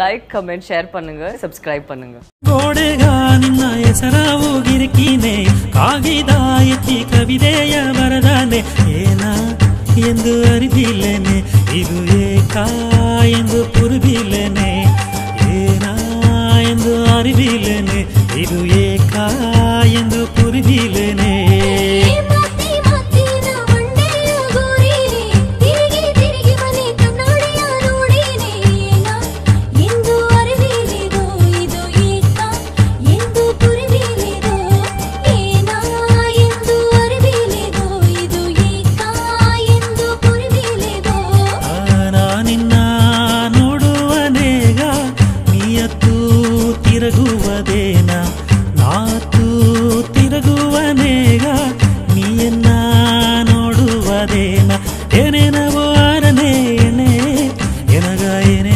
like comment share பண்ணுங்க subscribe பண்ணுங்க கோடைகானே காகிதாயத்தி கவிதைய வரதானே ஏனா எந்த அறிவிலனே இதுவே காயந்து புரிவிலனே ஏனா எந்த அறிவிலனே இதுவே காயந்து புரிவிலே ತಿರುಗುವದೇನ ನಾತು ತಿರುಗುವನೇಗ ನೀಯನ್ನ ನೋಡುವದೇನ ಏನೇನವೋ ಅರನೇ ಎಣೆ ಎನಗ ಏನೇ